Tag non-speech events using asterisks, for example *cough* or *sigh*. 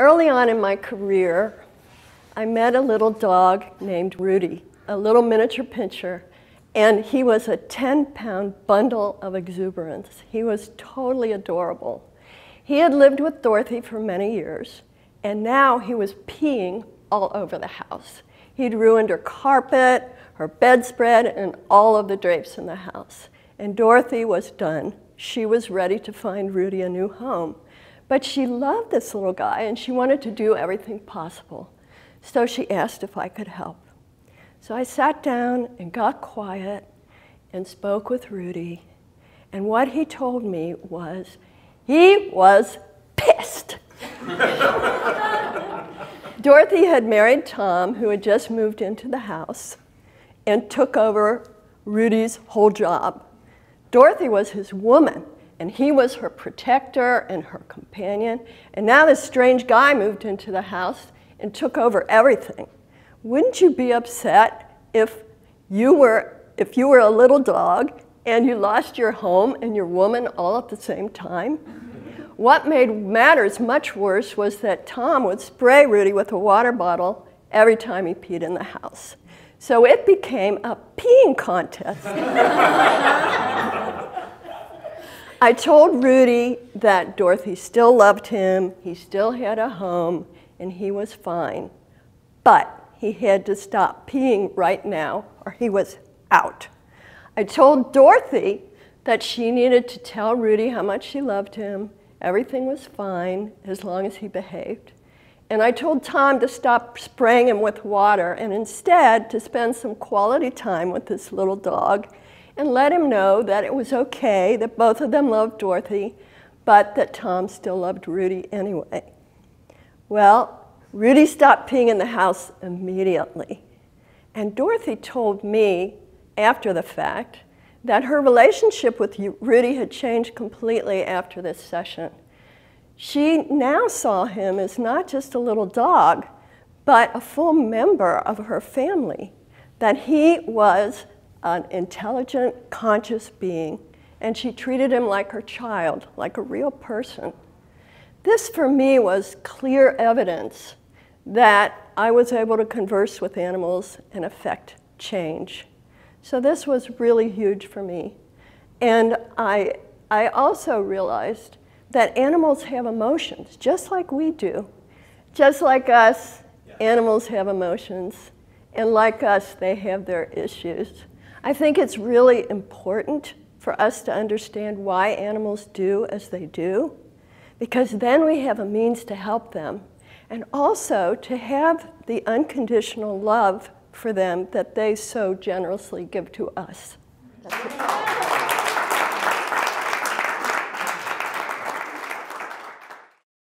Early on in my career, I met a little dog named Rudy, a little miniature Pinscher, and he was a 10 pound bundle of exuberance. He was totally adorable. He had lived with Dorothy for many years, and now he was peeing all over the house. He'd ruined her carpet, her bedspread, and all of the drapes in the house. And Dorothy was done. She was ready to find Rudy a new home. But she loved this little guy and she wanted to do everything possible. So she asked if I could help. So I sat down and got quiet and spoke with Rudy. And what he told me was he was pissed. *laughs* Dorothy had married Tom, who had just moved into the house, and took over Rudy's whole job. Dorothy was his woman, and he was her protector and her companion. And now this strange guy moved into the house and took over everything. Wouldn't you be upset if you were, if you were a little dog and you lost your home and your woman all at the same time? What made matters much worse was that Tom would spray Rudy with a water bottle every time he peed in the house. So it became a peeing contest. *laughs* I told Rudy that Dorothy still loved him, he still had a home, and he was fine. But he had to stop peeing right now or he was out. I told Dorothy that she needed to tell Rudy how much she loved him. Everything was fine as long as he behaved. And I told Tom to stop spraying him with water and instead to spend some quality time with this little dog and let him know that it was okay, that both of them loved Dorothy, but that Tom still loved Rudy anyway. Well, Rudy stopped peeing in the house immediately. And Dorothy told me after the fact that her relationship with Rudy had changed completely after this session. She now saw him as not just a little dog, but a full member of her family, that he was an intelligent, conscious being, and she treated him like her child, like a real person. This, for me, was clear evidence that I was able to converse with animals and affect change. So this was really huge for me. And I, I also realized that animals have emotions, just like we do. Just like us, yeah. animals have emotions. And like us, they have their issues. I think it's really important for us to understand why animals do as they do, because then we have a means to help them, and also to have the unconditional love for them that they so generously give to us.